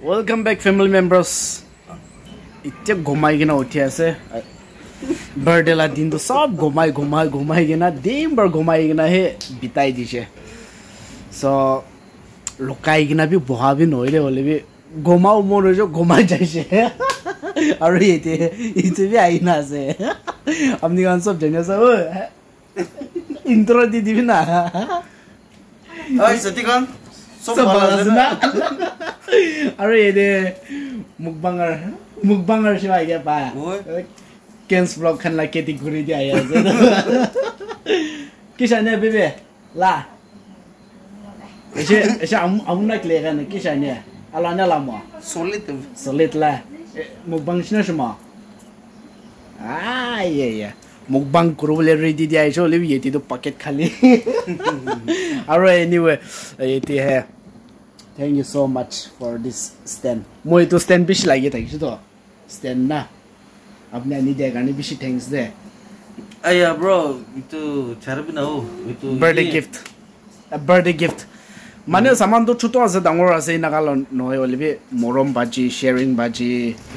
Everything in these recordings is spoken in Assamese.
ৱেলকাম বেক ফেমিলি মেম্বাৰ্ছ এতিয়া ঘুমাই কিনে উঠি আছে বাৰ্থডে লা দিনটো চব ঘুমাই ঘুমাই ঘুমাই কিনে দিনবাৰ ঘুমাই কিনেহে বিতাই দিছে চ' লুকাই কিনে বি বহা বি নহ'লে হ'লে বি ঘুমাও মন হৈছে ঘুমাই যাইছে আৰু এতিয়া এতিয়া বি আহি নাছে আপুনি কাৰণ চব জানি আছে ঐ ইণ্ট্ৰ দি দিবি না Oi, Satikan. চব ভাল আছে না আৰু এনে মুখবাঙৰ মুখবাঙৰ চিবা আহি পা Oi. কেন্স ব্লগ খান লা কেটি ঘূৰি দি আহি আছে কিসানে বেবে লা এসে এসে আমু না ক্লে কানে কিসানে আলা না লামো Solid. সলিত লা মুখবাং সিনা সমা আই মুখবাং কৰিবলৈ ৰেডি দি আহিছো হ'লেও ইয়েতিটো পকেট খালি আৰু এনিৱে এতিয়াহে thank you so' much for this stand মই এইটো ষ্টেণ্ড বেছি লাগি থাকিছোতো ষ্টেণ্ড না আপুনি আনি দিয়াৰ কাৰণে বেছি থেংকছ দে Aya, bro. Itu cara bina oh. Itu. Birthday. Gift birthday gift মানে চামানটো ছোট আছে ডাঙৰ আছে এনেকুৱা নহয় হ'লে বি মৰম বাজি শ্বেয়াৰিং বাজি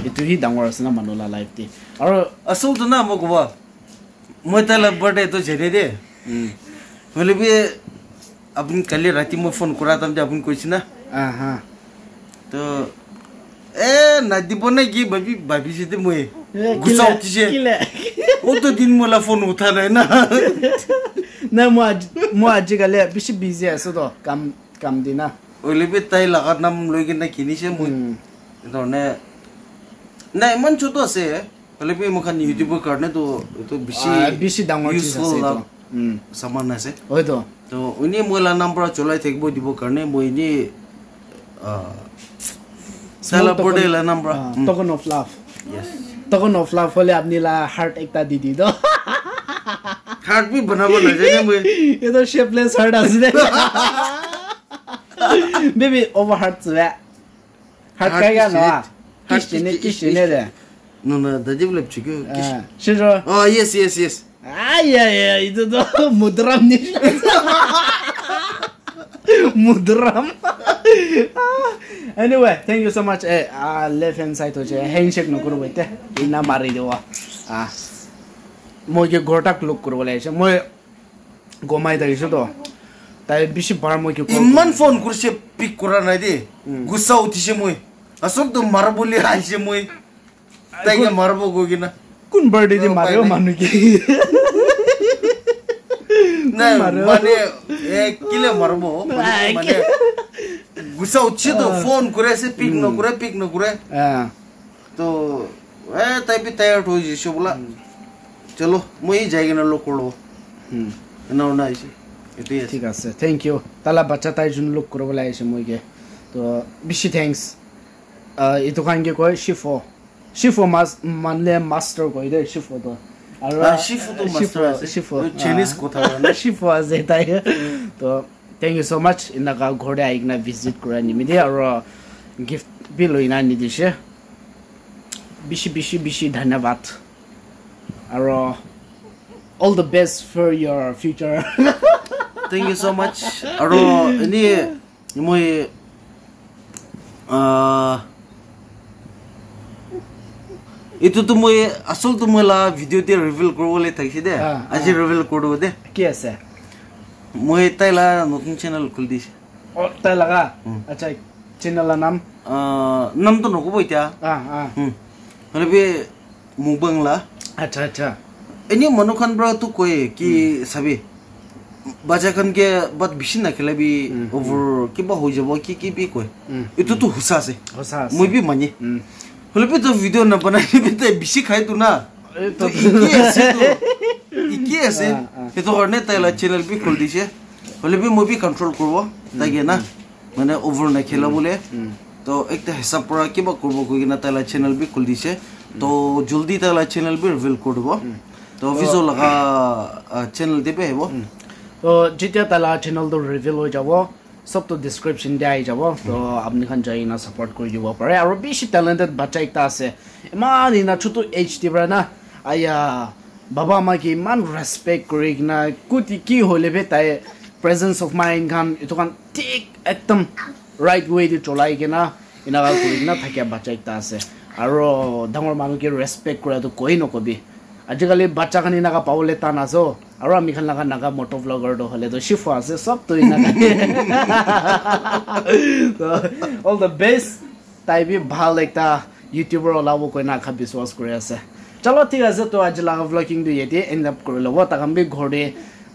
এইটো সি ডাঙৰ আছে না মানুহলা লাইফ দি আৰু Asal tu na mo মতালব বটে তো জেনে দে বলে বি আপনি কালি রাতি মই ফোন করা তাম যে আপনি কইছ না হ্যাঁ তো এ না দিব না কি ভাবি ভাবিছি তো মই গুসা উঠিছে কত দিন মোলা ফোন উঠা নাই না না মই মই আজি কালি বেশি বিজি আছো তো কাম কাম দি না ওইলে বি তাই লাগার নাম লই কিনা কিনিছে মই ধরনের না এমন ছোট আছে Kalau bi makan YouTube karena tu itu bisi বেছি ডাঙৰ আছে এইটো উম, saman nasi. হয়তো তো উনি মহিলা নাম্বাৰ চলাই থাকিব দিবৰ কাৰণে মই এনেই চেলাবৰ্ডে নাম্বাৰ তখন অফ লাভ তখন অফ লাভ হলে আপনি লা হাৰ্ট একটা দি দি তো হাৰ্ট বি বনাব নাজানে মই এটা শেপলেস হার্ট আছে দে বেবি ওভার হার্ট চুয়া হার্ট Heart কাই গা is না it. Heart কিস্তিনে is it. কিস্তিনে দে বলে চিক অ Ay, ay, ay, নকৰো বৈতে ইনা মাৰি দিব আহ মই কি ঘৰটাক লগ কৰিবলৈ আহিছে মই গমাই তাই বেছি বাৰ মই কি ইমান ফোন কৰিছে পিক কৰা নাই দেই গুচা উঠিছে মই আচলতে মাৰ বুলি মই তাইকে মাৰিব গৈ কিনা কোন বাৰ্থডে দি মাৰে উপায় নাই। মানুহ কি নাই মাৰিব? মানে এ কিলে মাৰিব আই, মানে গুচা উঠিছে তো ফোন কৰি আছে পিক নকৰে পিক নকৰে আহ তো এ তাই বি টায়াৰ্ড হৈ গৈছে বোলা চলো মই যাই কিনে লগ কৰোঁ হুম এনে ওনা আহিছে এইটোৱে আছে ঠিক আছে থেংক ইউ তালা বাচ্চা তাই যোন লোক কৰিবলৈ আহিছে মইকে তো বেছি থেংকছ এইটো কাৰণে কয় শিফো মাছ মানলে মাষ্টাৰ কয় দেই শিফোটো আৰু তাই তো থেংক ইউ ছ' মাছ এনেকুৱা ঘৰতে আহি কিনে ভিজিট কৰাই নিমি দেই আৰু গিফ্ট বি লৈ কিনে আনি দিছে বেছি বেছি বেছি ধন্যবাদ আৰু all the best for your future thank you so' much আৰু এনেই মই এইটোতো মই আচলতে মই লা ভিডিঅ'তে ৰিভিল কৰিবলৈ থাকিছে দে আহ, আজি ৰিভিল কৰোঁ দে কি আছে মই তাই লা নতুন চেনেল খুলি দিছে tayo ka. Hmm. At sa'y, chinala nam. আহ, নামটো নক'ব এতিয়া Ah, ah. হ'লে বি মুকবাং লা Acha, acha. এনে মানুহখন পৰাতো কয়ে কি চাবি বাচ্চাখনকে বাট বেছি নাখেলাবি অভাৰ কিবা হৈ যাব কি কি বি কয় Mm. এইটোতো সঁচা আছে Hosa, মই বি মানে হ'লে বি তই ভিডিঅ' নবনাই তই বেছি খাইতো না Ito. ইকি আছে ইকি আছে Ah, ah. সেইটো কাৰণে তাই চেনেল বি খুলি দিছে হ'লে বি মই বি কণ্ট্ৰল কৰিব তাকে না মানে অভাৰ নেখেলাবলৈ তো একটা হিচাপ পৰা কিবা কৰিব কৈ কিনে তাই চেনেল বি খুলি দিছে তো জলদি তাই চেনেল বি ৰিভিল কৰি দিব তো ভিডিঅ' লগা চেনেল দিবি আহিব তো যেতিয়া তালা চেনেলটো ৰিভিল হৈ যাব ডিছক্ৰিপশ্যন দিয়া আহি যাব তো আপুনি কিনে ছাপৰ্ট কৰি দিব পাৰে আৰু বেছি টেলেণ্টেড বাচ্চা এটা আছে ইমান ইনা ছোটো এইচ দি পৰা না আয়া বাবা আমাকে ইমান ৰেচপেক্ট কৰি কিনে কুটি কি হ'লে বে তাই প্ৰেজেঞ্চ অফ মাইণ্ড খান এইটো খান ঠিক একদম ৰাইট ৱে দি চলাই কিনে এনেকুৱা কৰি কিনে থাকে বাচ্চা একটা আছে আৰু ডাঙৰ মানুহকে ৰেচপেক্ট কৰাটো কৈ নকবি আজিকালি বাচ্চা খান এনেকুৱা পাবলৈ টান আছ আৰু আমি খান লগা নাগা মটো ব্লগাৰটো হ'লেতো চিফো আছে চবতো অল দ্য বেষ্ট তাই বি ভাল একটা ইউটিউবৰ ওলাব কৈ নাখা বিশ্বাস কৰি আছে চলো ঠিক আছে তো আজি লগা ব্লগিংটো ইয়াতে এণ্ড আপ কৰি ল'ব তাক আমি ঘৰতে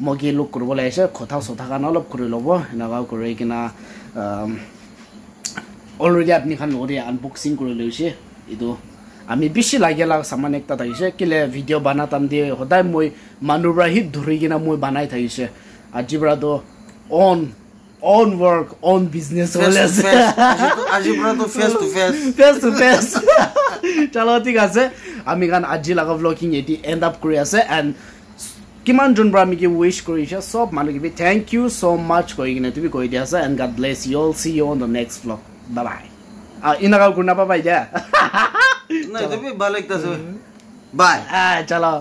মগি লোক কৰিবলৈ আহিছে কথা চথা কাৰণে অলপ কৰি ল'ব এনেকুৱা কৰি কিনা অলৰেডি আপুনি খান নহ'লে আনবক্সিং কৰি লৈছে এইটো আমি বেছি লাগে লাগ চামান একটা থাকিছে কেলে ভিডিঅ' বনাতাম দিয়ে সদায় মই মানুহৰ পৰা হিত ধৰি কিনে মই বনাই থাকিছে। আজিৰ পৰাতো on on work on business হ'লে আছে। ফেচ টু ফেচ চলো ঠিক আছে। আমি কাৰণ আজি লগা ব্লগিং এটি এণ্ড আপ কৰি আছে এণ্ড কিমান যোনবোৰ আমি কি উইচ কৰিছে চব মানুহকিবি থেংক ইউ চ' মাছ কৰি কিনে তুমি কৈ দিয়া আছে and God bless you all see you on the next blog bye bye এনেকুৱা গুণ নাপাবা এতিয়া নাই তুমি ভাল লাগতেছে বাই চলো